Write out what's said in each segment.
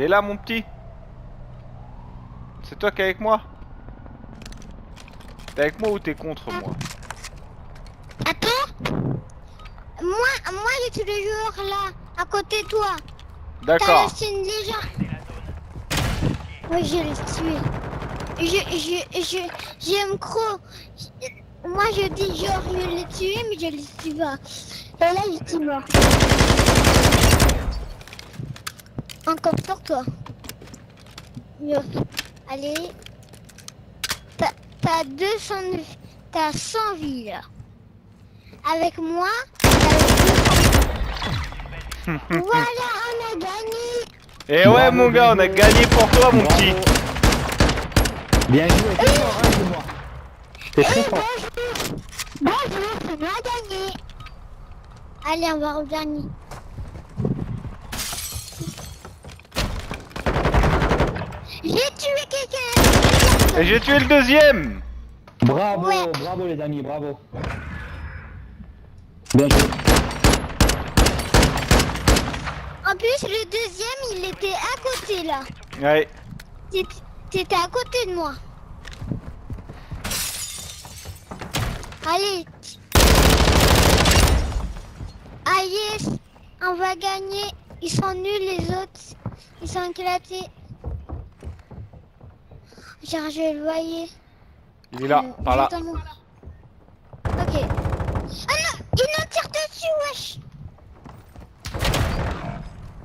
T'es là, mon petit? C'est toi qui es avec moi? T'es avec moi ou t'es contre moi? Attends. Moi, moi, tous les joueurs là, à côté de toi. T'as D'accord. laissé une légende. Oui, je l'ai tué. Je, je, je, j'aime trop. Moi, je dis genre, je l'ai tué, mais je l'ai tué pas. Et là, il est mort. Encore sur toi. Yo. Allez. T'as, t'as 200, t'as 100 vies là. Avec moi, t'as 200. voilà, on a gagné. Et Eh ouais, mon gars, on a gagné pour toi, mon petit. Bien joué, t'es fort, hein, c'est moi. T'es très Eh, fort. bonjour Bonjour, c'est moi gagné Allez, on va regagner. J'ai tué quelqu'un Et j'ai tué le deuxième Bravo, Ouais. bravo les amis, bravo. Bien joué. En plus, le deuxième, il était à côté, là. Ouais. T'étais- T'étais à côté de moi. Allez. Ah yes, on va gagner. Ils sont nuls les autres. Ils sont éclatés. Genre, je le voyais. Il est là, Euh, par là. Ok. Ah non, il nous tire dessus, wesh.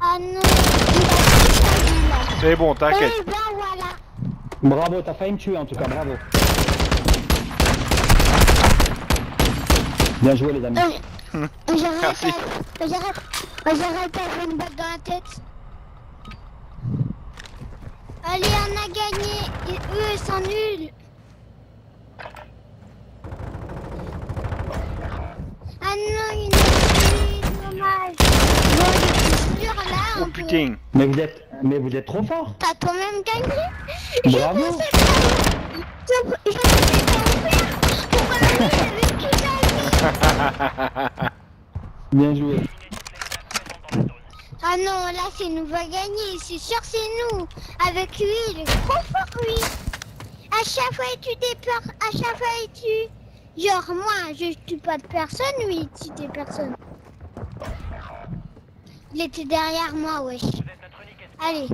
Ah non. C'est bon, t'inquiète. Eh ben voilà. Bravo, t'as failli me tuer en tout cas, bravo. Bien joué les amis. Euh, J'arrête, Merci. à- j'arrête, j'arrête faire une balle dans la tête. Allez, on a gagné. Et eux, ils sont nuls. Ah non, il a dommage. Bon, je suis sûr, là, Oh on peut- putain. Mais vous êtes, mais vous êtes trop fort. T'as quand même gagné. Bravo. Je pensais pas. Je, pensais pas. Pourquoi la Bien joué. Ah non, là c'est nous va gagner, c'est sûr c'est nous. Avec lui, il est trop fort lui. À chaque fois il tue des peurs, à chaque fois il tue. Genre moi, je tue pas de personne, lui il tue des personnes. Il était derrière moi, wesh. Allez.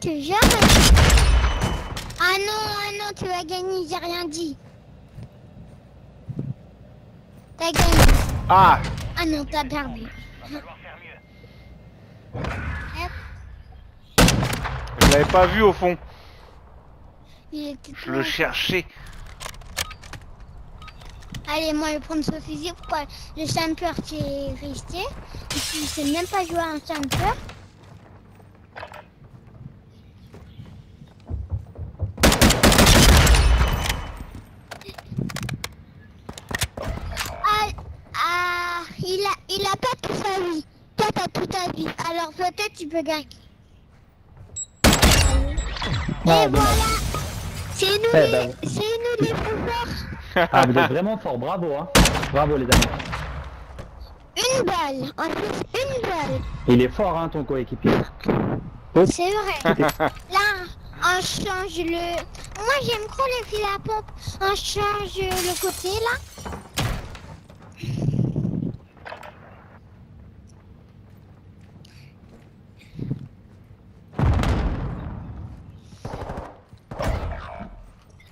Tu jure Ah non, ah non, tu vas gagner, j'ai rien dit. T'as gagné. Ah Ah non, t'as perdu. Je l'avais pas vu au fond. il était Je le tout- cherchais. Allez, moi, je vais prendre ce fusil. Pourquoi le champer qui est resté il sait même pas jouer à un champer. Ah, ah, il a, il a pas toute sa vie. T'as toute ta vie. Alors, peut-être tu peux gagner. Et Ah, voilà. dommage. C'est nous, Eh les, ben. c'est nous les plus forts. Ah, vous êtes vraiment fort, bravo hein. Bravo les amis. Une balle, en plus une balle. Il est fort hein ton coéquipier. C'est vrai. Là, on change le. Moi j'aime trop les fils à pompe. On change le côté là.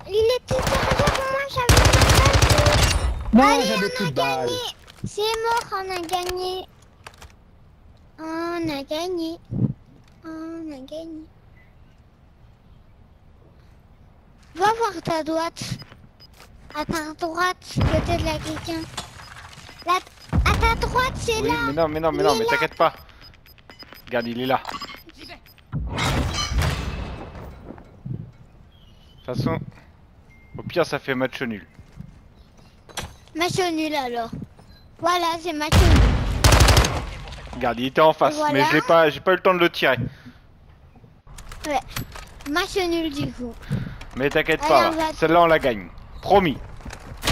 Il était derrière moi, j'avais pas Moi Allez, j'avais on plus a de balles. gagné. C'est mort, on a gagné. On a gagné. On a gagné. Va voir ta droite. À ta droite, peut-être là quelqu'un. Là, à ta droite, c'est Oui, là. mais non, mais non, mais Il non, mais t'inquiète pas. Regarde, il est là. De toute façon, au pire, ça fait match nul. Match nul alors. Voilà, c'est match nul. Regarde, il était en face, Voilà. mais j'ai pas, j'ai pas eu le temps de le tirer. Ouais. Match nul du coup. Mais t'inquiète pas, on va- celle-là on la gagne. Promis.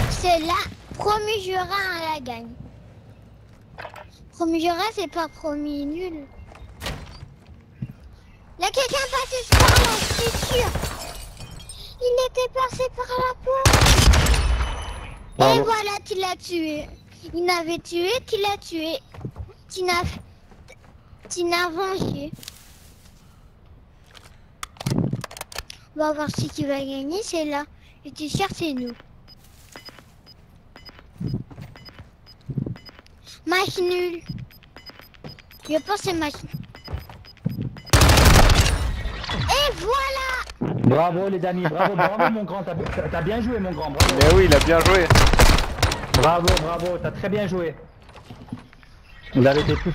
C'est là, promis jura à la gagne. Promis jura, c'est pas promis nul. A quelqu'un passé par là, c'est sûr. Il était passé par la porte. Et voilà, tu l'as tué. Il m'avait tué, tu l'as tué. Tu n'as... Tu n'as vengé. On va voir si qui va gagner, c'est là. Je suis sûr, c'est nous. Match nul. Je pense que c'est match Et voilà Bravo les amis, bravo, bravo mon grand, t'as bien joué mon grand, bravo. Mais oui, il a bien joué. Bravo, bravo, t'as très bien joué. Vous avez été tous